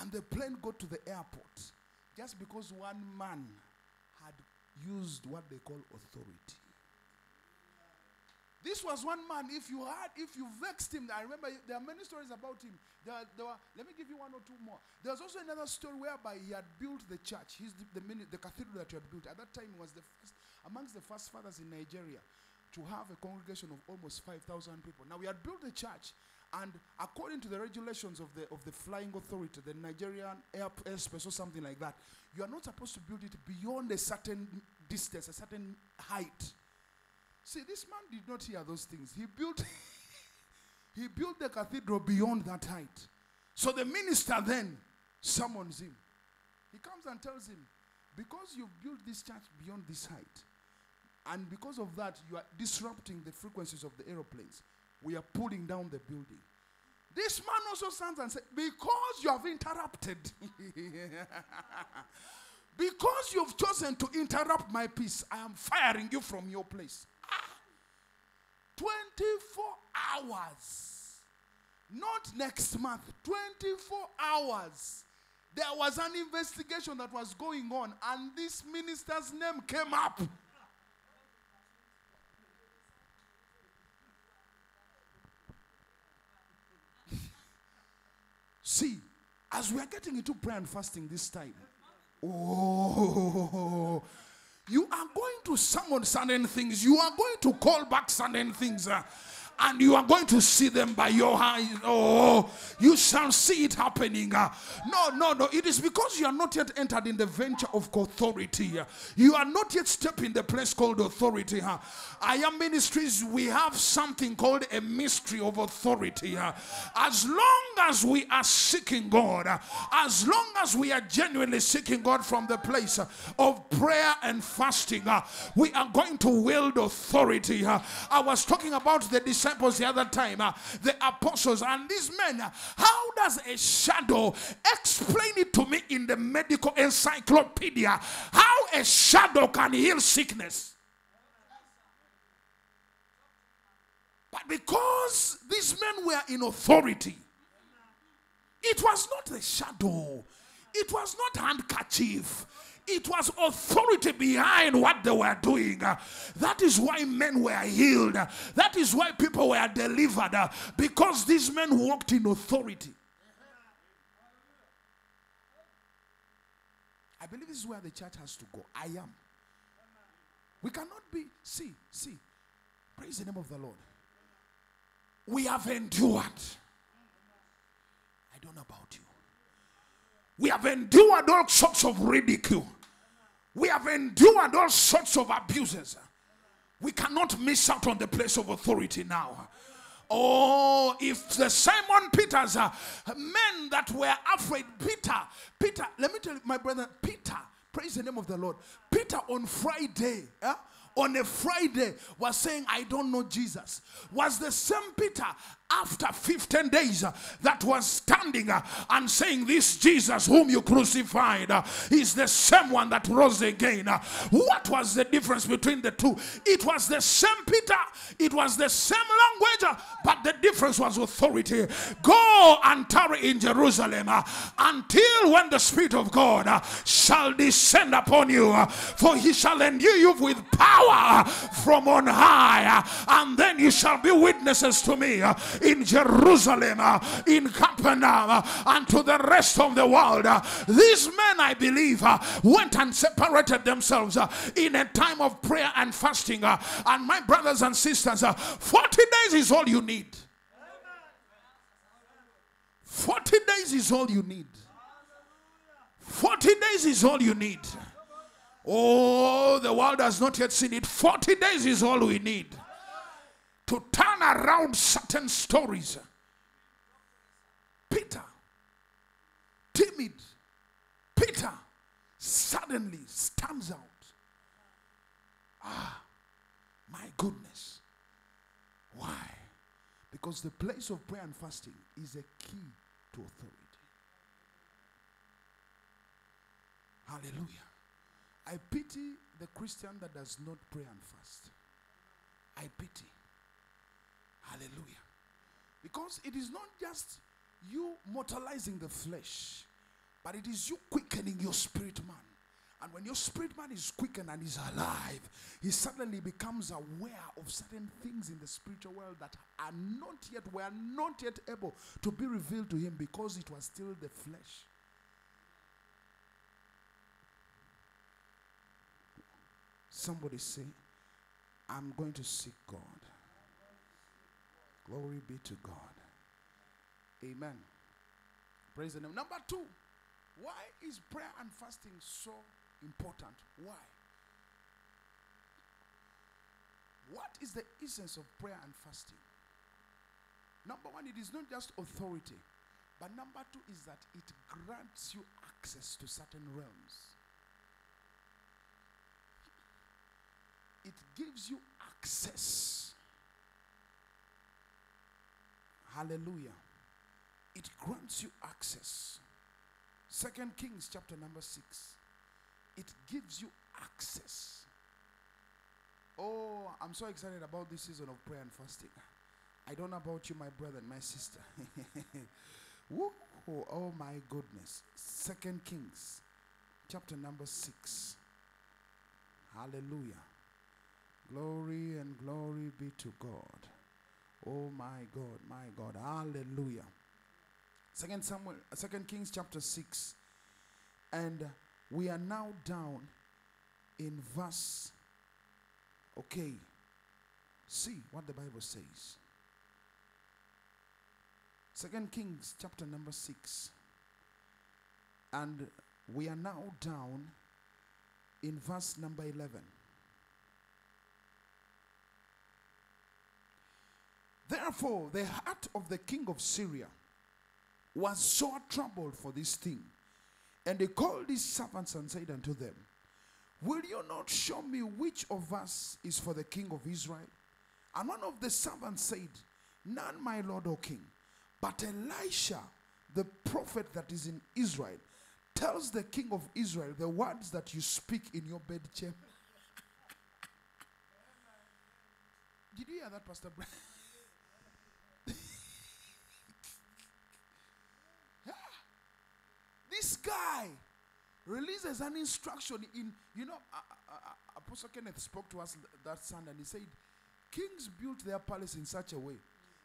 and the plane got to the airport just because one man had used what they call authority. This was one man. If you had, if you vexed him, I remember there are many stories about him. There, there were, let me give you one or two more. There's also another story whereby he had built the church. He's the, the, the cathedral that he had built. At that time, he was the first, amongst the first fathers in Nigeria to have a congregation of almost 5,000 people. Now, we had built the church, and according to the regulations of the, of the flying authority, the Nigerian air, airspace or something like that, you are not supposed to build it beyond a certain distance, a certain height. See, this man did not hear those things. He built, he built the cathedral beyond that height. So the minister then summons him. He comes and tells him, because you've built this church beyond this height, and because of that, you are disrupting the frequencies of the aeroplanes. We are pulling down the building. This man also stands and says, Because you have interrupted, because you've chosen to interrupt my peace, I am firing you from your place. 24 hours. Not next month, 24 hours. There was an investigation that was going on, and this minister's name came up. See, as we are getting into prayer and fasting this time, oh, you are going to summon certain things. You are going to call back certain things. And you are going to see them by your eyes. Oh, you shall see it happening. No, no, no. It is because you are not yet entered in the venture of authority. You are not yet stepped in the place called authority. IAM Ministries, we have something called a mystery of authority. As long as we are seeking God, as long as we are genuinely seeking God from the place of prayer and fasting, we are going to wield authority. I was talking about the disciples the other time, uh, the apostles, and these men. uh, How does a shadow explain it to me in the medical encyclopedia? How a shadow can heal sickness? But because these men were in authority, it was not a shadow, it was not handkerchief. It was authority behind what they were doing. That is why men were healed. That is why people were delivered. Because these men walked in authority. I believe this is where the church has to go. I am. We cannot be, see, see, praise the name of the Lord. We have endured. I don't know about you. We have endured all sorts of ridicule. We have endured all sorts of abuses. We cannot miss out on the place of authority now. Oh, if the Simon Peters, uh, men that were afraid, Peter, Peter, let me tell you, my brother, Peter, praise the name of the Lord. Peter on Friday, eh, on a Friday, was saying, I don't know Jesus. Was the same Peter after 15 days uh, that was standing uh, and saying, This Jesus whom you crucified uh, is the same one that rose again. Uh, what was the difference between the two? It was the same Peter, it was the same language, uh, but the difference was authority. Go and tarry in Jerusalem uh, until when the Spirit of God shall descend upon you, for he shall endue you with power from on high, and then you shall be witnesses to me in Jerusalem, in Capernaum, and to the rest of the world. These men, I believe, went and separated themselves in a time of prayer and fasting. And my brothers and sisters, uh, 40 days is all you need. 40 days is all you need. 40 days is all you need. Oh, the world has not yet seen it. 40 days is all we need to turn around certain stories. Peter, timid, Peter suddenly stands out. Ah, my goodness. Why? Because the place of prayer and fasting is a key to authority. Hallelujah. I pity the Christian that does not pray and fast. I pity. Hallelujah. Because it is not just you mortalizing the flesh, but it is you quickening your spirit man. And when your spirit man is quickened and is alive, he suddenly becomes aware of certain things in the spiritual world that are not yet, were not yet able to be revealed to him because it was still the flesh. Somebody say, I'm going to seek God. Glory be to God. Amen. Praise the name. Number two, why is prayer and fasting so important? Why? What is the essence of prayer and fasting? Number one, it is not just authority, but number two is that it grants you access to certain realms. It gives you access. Hallelujah. It grants you access. Second Kings chapter number 6. It gives you access. Oh, I'm so excited about this season of prayer and fasting. I don't know about you, my brother and my sister. Woo, oh my goodness. Second Kings chapter number 6. Hallelujah. Glory and glory be to God. Oh my God, my God. Hallelujah. Second Samuel, Second Kings chapter 6. And we are now down in verse. Okay. See what the Bible says. Second Kings chapter number 6. And we are now down in verse number 11. Therefore, the heart of the king of Syria was sore troubled for this thing. And he called his servants and said unto them, Will you not show me which of us is for the king of Israel? And one of the servants said, None, my lord, O king. But Elisha, the prophet that is in Israel, tells the king of Israel the words that you speak in your bedchamber. Did you hear that, Pastor? This guy releases an instruction in, you know, uh, uh, Apostle Kenneth spoke to us that Sunday and he said, Kings built their palace in such a way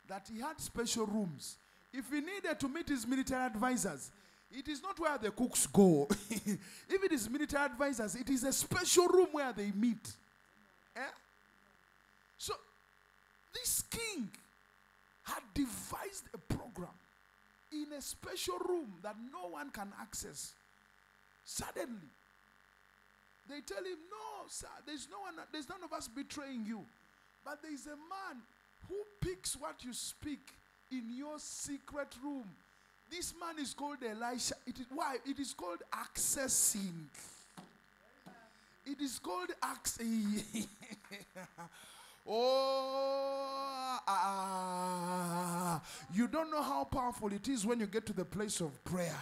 that he had special rooms. If he needed to meet his military advisors, it is not where the cooks go. if it is military advisors, it is a special room where they meet. Eh? So, this king had devised a program in a special room that no one can access. Suddenly, they tell him, No, sir, there's no one, there's none of us betraying you. But there is a man who picks what you speak in your secret room. This man is called Elisha. It is why it is called accessing. It is called accessing. oh, ah, you don't know how powerful it is when you get to the place of prayer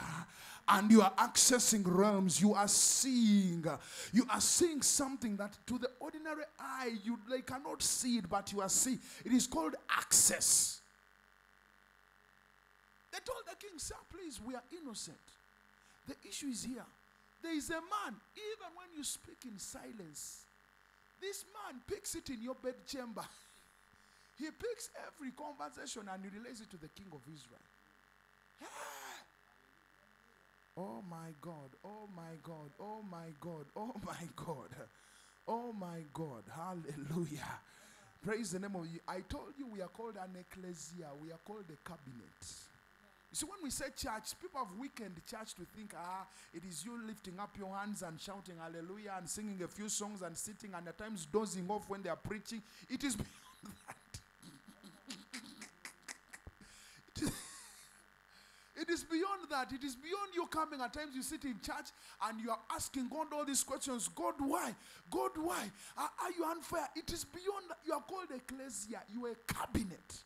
and you are accessing realms. You are seeing you are seeing something that to the ordinary eye you they cannot see it but you are seeing. It is called access. They told the king sir please we are innocent. The issue is here. There is a man even when you speak in silence this man picks it in your bedchamber he picks every conversation and he relays it to the king of israel Oh my God, oh my God, oh my God, oh my God, oh my God, hallelujah. Praise the name of you. I told you we are called an ecclesia, we are called a cabinet. See, when we say church, people have weakened church to think, ah, it is you lifting up your hands and shouting hallelujah and singing a few songs and sitting and at times dozing off when they are preaching. It is beyond that. It is- it is beyond that. It is beyond you coming. At times you sit in church and you are asking God all these questions. God, why? God, why? Are, are you unfair? It is beyond that. You are called ecclesia. You are a cabinet.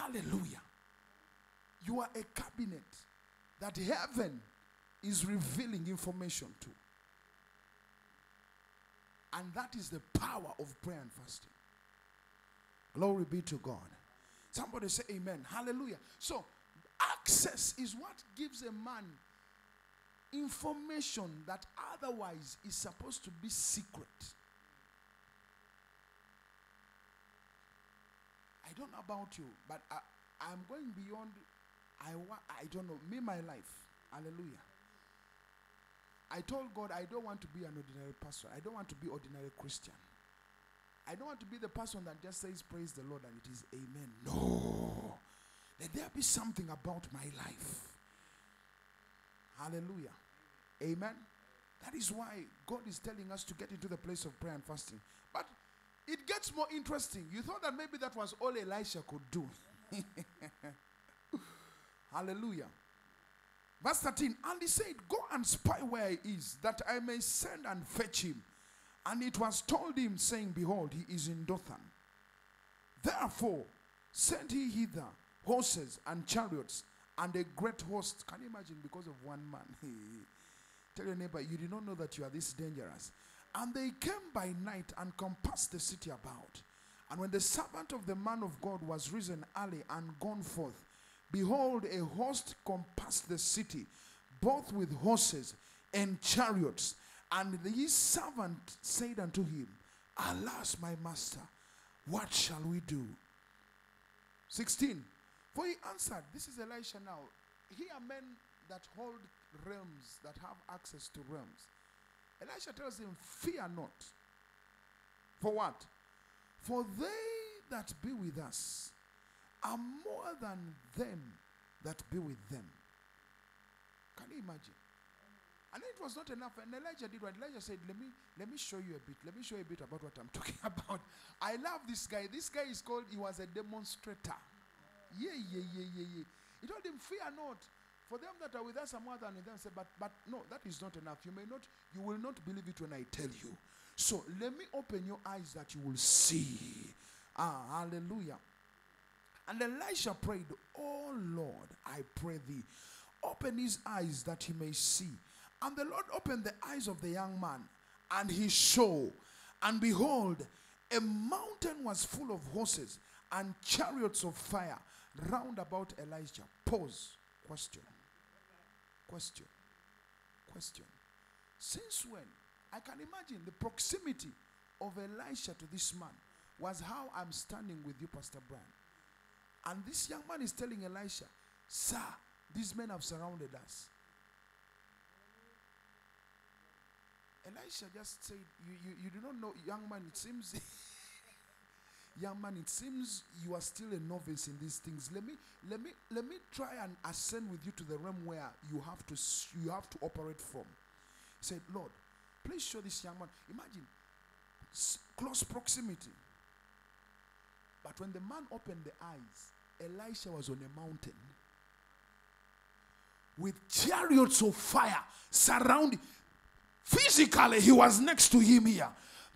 Hallelujah. You are a cabinet that heaven is revealing information to. And that is the power of prayer and fasting. Glory be to God. Somebody say amen. Hallelujah. So, access is what gives a man information that otherwise is supposed to be secret. Don't know about you, but I, I'm going beyond. I, wa- I don't know. Me, my life. Hallelujah. I told God I don't want to be an ordinary pastor. I don't want to be ordinary Christian. I don't want to be the person that just says praise the Lord and it is amen. No. Let there be something about my life. Hallelujah. Amen. That is why God is telling us to get into the place of prayer and fasting. It gets more interesting. You thought that maybe that was all Elisha could do. Hallelujah. Verse 13, and he said, Go and spy where he is, that I may send and fetch him. And it was told him, saying, Behold, he is in Dothan. Therefore, sent he hither horses and chariots and a great host. Can you imagine? Because of one man. Tell your neighbor, you did not know that you are this dangerous. And they came by night and compassed the city about. And when the servant of the man of God was risen early and gone forth, behold, a host compassed the city, both with horses and chariots. And his servant said unto him, Alas, my master, what shall we do? 16. For he answered, This is Elisha now. Here are men that hold realms, that have access to realms. Elisha tells him, Fear not. For what? For they that be with us are more than them that be with them. Can you imagine? And it was not enough. And Elijah did what Elijah said, Let me let me show you a bit. Let me show you a bit about what I'm talking about. I love this guy. This guy is called, he was a demonstrator. Yeah, yeah, yeah, yeah, yeah. He told him, Fear not. For them that are with us are more than with them. Say, but but no, that is not enough. You may not, you will not believe it when I tell you. So let me open your eyes that you will see. Ah, hallelujah. And Elisha prayed, Oh Lord, I pray thee, open his eyes that he may see. And the Lord opened the eyes of the young man, and he saw, and behold, a mountain was full of horses and chariots of fire round about Elijah. Pause. Question. Question. Question. Since when? I can imagine the proximity of Elisha to this man was how I'm standing with you, Pastor Brian. And this young man is telling Elisha, Sir, these men have surrounded us. Elisha just said, You, you, you do not know, young man, it seems. Young man, it seems you are still a novice in these things. Let me let me let me try and ascend with you to the realm where you have to you have to operate from. He said, Lord, please show this young man. Imagine close proximity. But when the man opened the eyes, Elisha was on a mountain with chariots of fire surrounding. Physically, he was next to him here.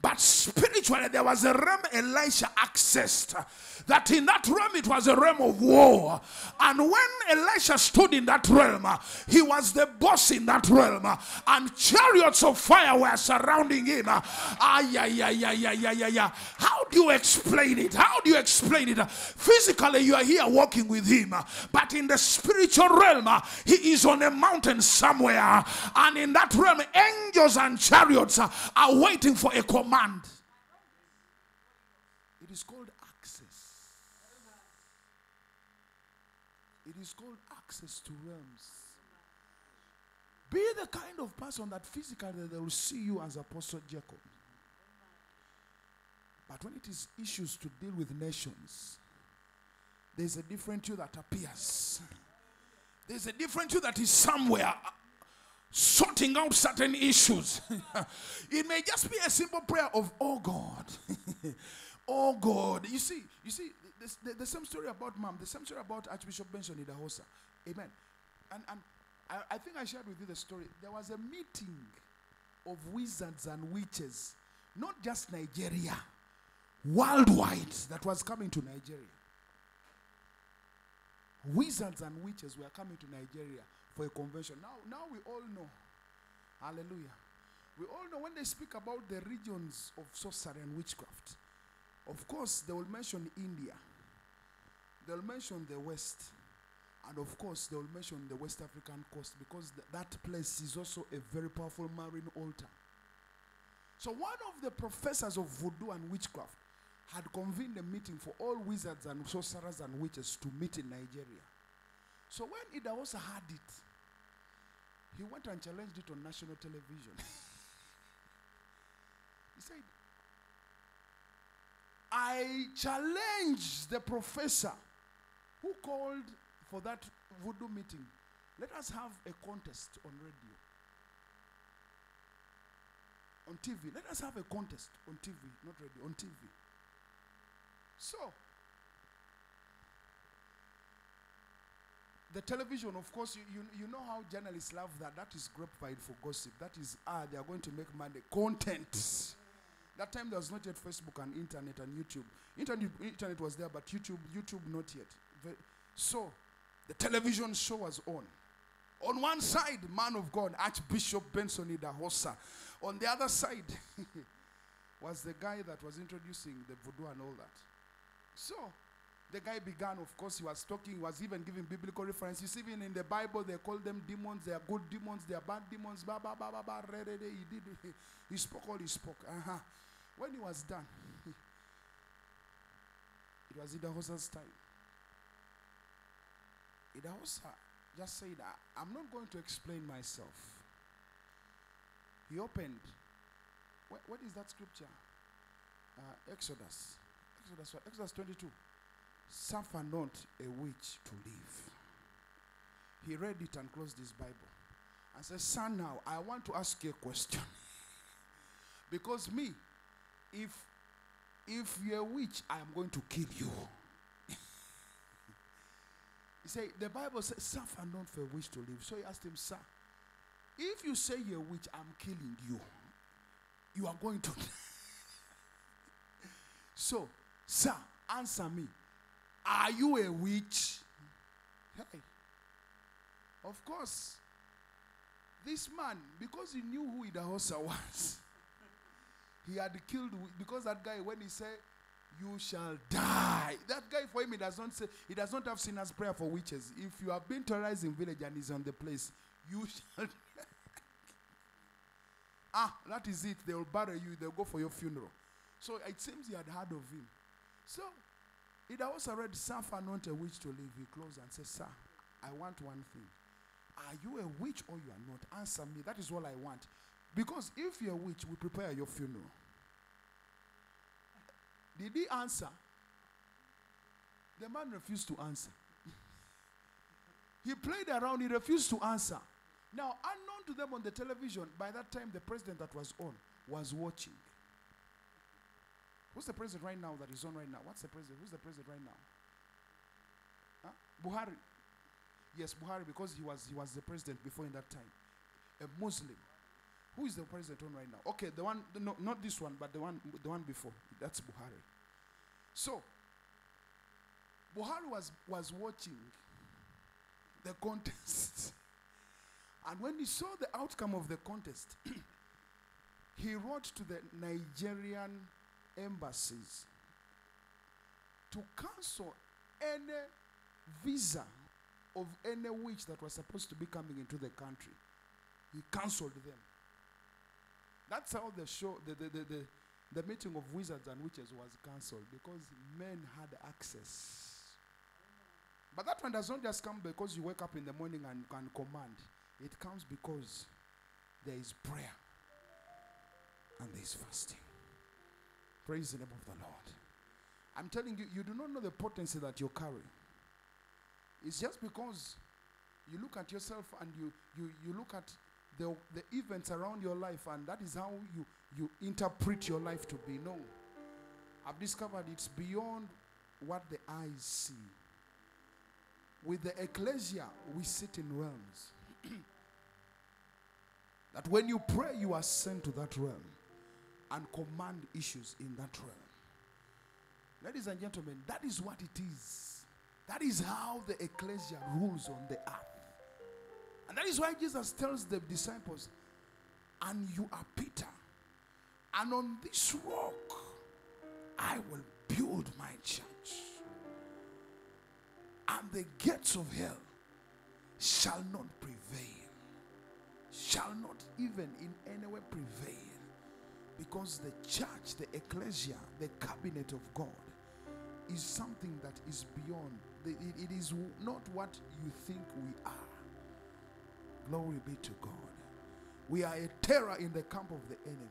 But spiritually, there was a realm Elisha accessed. That in that realm, it was a realm of war. And when Elisha stood in that realm, he was the boss in that realm. And chariots of fire were surrounding him. Ah, yeah, yeah, yeah, yeah, yeah, yeah, yeah. How do you explain it? How do you explain it? Physically, you are here walking with him. But in the spiritual realm, he is on a mountain somewhere. And in that realm, angels and chariots are waiting for a command. It is called access. It is called access to realms. Be the kind of person that physically they will see you as Apostle Jacob. But when it is issues to deal with nations, there's a different you that appears. There's a different you that is somewhere sorting out certain issues. it may just be a simple prayer of, oh God. oh God. You see, you see, the, the, the same story about mom, the same story about Archbishop Benson Idahosa. Amen. And, and I, I think I shared with you the story. There was a meeting of wizards and witches, not just Nigeria, worldwide, that was coming to Nigeria. Wizards and witches were coming to Nigeria for a convention. Now, now we all know. Hallelujah. We all know when they speak about the regions of sorcery and witchcraft. Of course, they will mention India. They'll mention the West. And of course, they will mention the West African coast because th- that place is also a very powerful marine altar. So, one of the professors of voodoo and witchcraft had convened a meeting for all wizards and sorcerers and witches to meet in Nigeria. So, when Idahosa had it, he went and challenged it on national television. he said, I challenge the professor who called for that voodoo meeting. Let us have a contest on radio. On TV. Let us have a contest on TV, not radio, on TV. So, the television, of course, you, you, you know how journalists love that. That is grapevine for gossip. That is, ah, they are going to make money. Content. That time there was not yet Facebook and internet and YouTube. Internet, internet was there, but YouTube, YouTube not yet. So, the television show was on. On one side, man of God, Archbishop Benson Idahosa. On the other side was the guy that was introducing the voodoo and all that. So, the guy began, of course, he was talking, he was even giving biblical references. Even in the Bible, they call them demons, they are good demons, they are bad demons, ba ba ba ba ba, re, re, re. He did, he spoke all he spoke. Uh-huh. When he was done, it was Idahosa's time. Idahosa just said, "I- I'm not going to explain myself. He opened. What, what is that scripture? uh, Exodus. Exodus. Exodus 22. Suffer not a witch to live. He read it and closed his Bible and said, Son, now I want to ask you a question. because me, if if you're a witch, I am going to kill you. he said, the Bible says, suffer not for a witch to live. So he asked him, Sir, if you say you're a witch, I'm killing you. You are going to. so, sir, answer me. Are you a witch? Hey. Of course. This man, because he knew who Idahosa was, he had killed, because that guy, when he said, you shall die. That guy for him, he does not say, he does not have sinner's prayer for witches. If you have been terrorized in village and is on the place, you shall Ah, that is it. They will bury you, they'll go for your funeral. So it seems he had heard of him. So it also read, Suffer not a witch to leave. He closed and said, Sir, I want one thing. Are you a witch or you are not? Answer me. That is all I want. Because if you're a witch, we prepare your funeral. Did he answer? The man refused to answer. he played around, he refused to answer. Now, unknown to them on the television, by that time, the president that was on was watching. Who's the president right now that is on right now? What's the president? Who's the president right now? Huh? Buhari. Yes, Buhari, because he was he was the president before in that time. A Muslim. Who is the president on right now? Okay, the one no, not this one, but the one the one before. That's Buhari. So Buhari was was watching the contest. And when he saw the outcome of the contest, he wrote to the Nigerian embassies to cancel any visa of any witch that was supposed to be coming into the country. He cancelled them. That's how the show, the, the, the, the, the meeting of wizards and witches was cancelled because men had access. But that one does not just come because you wake up in the morning and can command. It comes because there is prayer and there is fasting. Praise the name of the Lord. I'm telling you, you do not know the potency that you carry. It's just because you look at yourself and you, you, you look at the, the events around your life, and that is how you, you interpret your life to be. No. I've discovered it's beyond what the eyes see. With the ecclesia, we sit in realms. that when you pray, you are sent to that realm and command issues in that realm. Ladies and gentlemen, that is what it is. That is how the ecclesia rules on the earth. And that is why Jesus tells the disciples, and you are Peter, and on this rock I will build my church. And the gates of hell shall not prevail, shall not even in any way prevail. Because the church, the ecclesia, the cabinet of God is something that is beyond. It- is not what you think we are. Glory be to God. We are a terror in the camp of the enemy.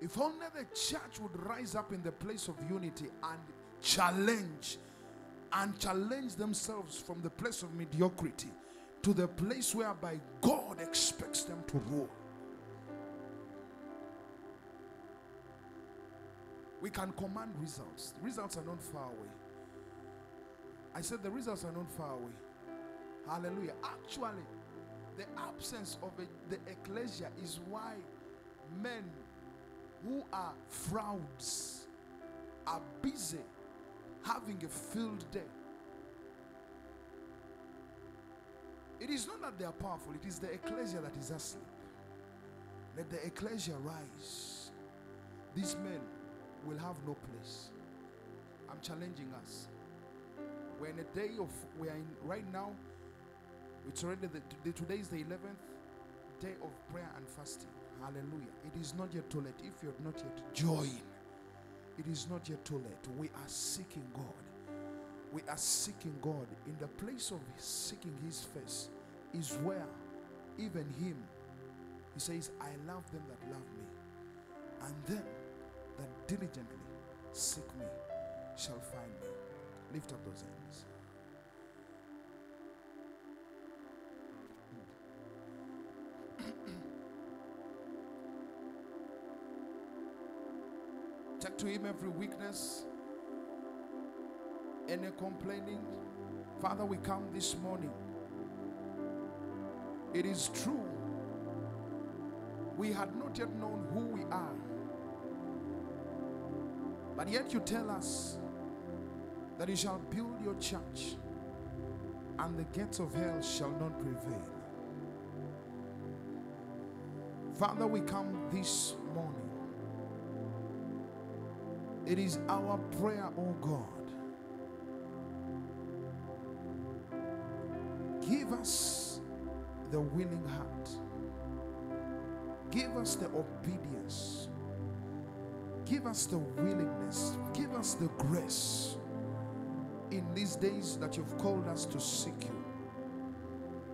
If only the church would rise up in the place of unity and challenge and challenge themselves from the place of mediocrity to the place whereby God expects them to rule. We can command results. Results are not far away. I said the results are not far away. Hallelujah. Actually, the absence of a, the ecclesia is why men who are frauds are busy having a field day. It is not that they are powerful, it is the ecclesia that is asleep. Let the ecclesia rise. These men will have no place. I'm challenging us. We're in a day of, we are in right now, it's already the, today is the 11th day of prayer and fasting. Hallelujah. It is not yet too late. If you're not yet, join. It is not yet too late. We are seeking God. We are seeking God. In the place of seeking His face is where even Him, He says, I love them that love me. And then diligently seek me shall find me. Lift up those hands. Take to Him every weakness, any complaining. Father, we come this morning. It is true. We had not yet known who we are. But yet you tell us that you shall build your church and the gates of hell shall not prevail. Father, we come this morning. It is our prayer, oh God. Give us the willing heart. Give us the obedience. Give us the willingness. Give us the grace in these days that you've called us to seek you.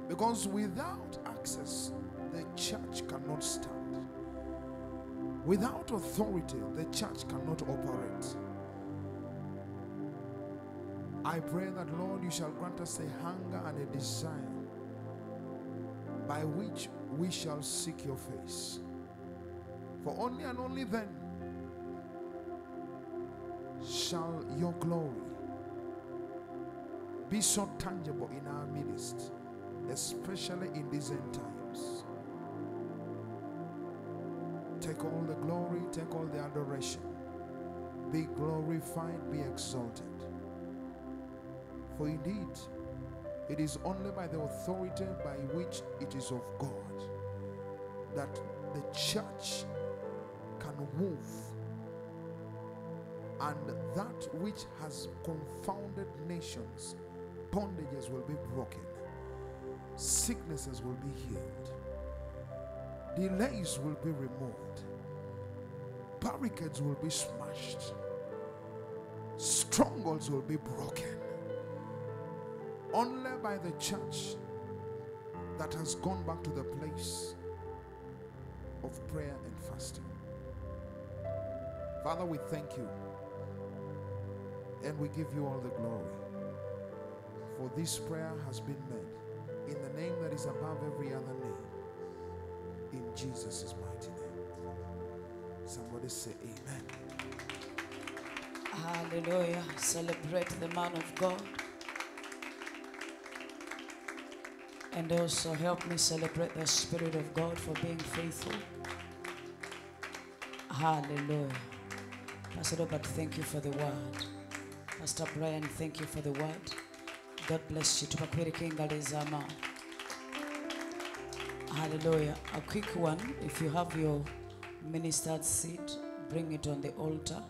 Because without access, the church cannot stand. Without authority, the church cannot operate. I pray that, Lord, you shall grant us a hunger and a desire by which we shall seek your face. For only and only then shall your glory be so tangible in our midst, especially in these end times. Take all the glory, take all the adoration. Be glorified, be exalted. For indeed, it is only by the authority by which it is of God that the church can move and that which has confounded nations, bondages will be broken, sicknesses will be healed, delays will be removed, barricades will be smashed, strongholds will be broken. Only by the church that has gone back to the place of prayer and fasting. Father, we thank you and we give you all the glory. For this prayer has been made in the name that is above every other name. In Jesus' mighty name. Somebody say amen. Hallelujah. Celebrate the man of God. And also help me celebrate the Spirit of God for being faithful. Hallelujah. Pastor Robert, thank you for the word. Pastor Brian, thank you for the word. God bless you. Ez'amaanyi. Hallelujah. A quick one. If you have your ministered seat, bring it on the altar.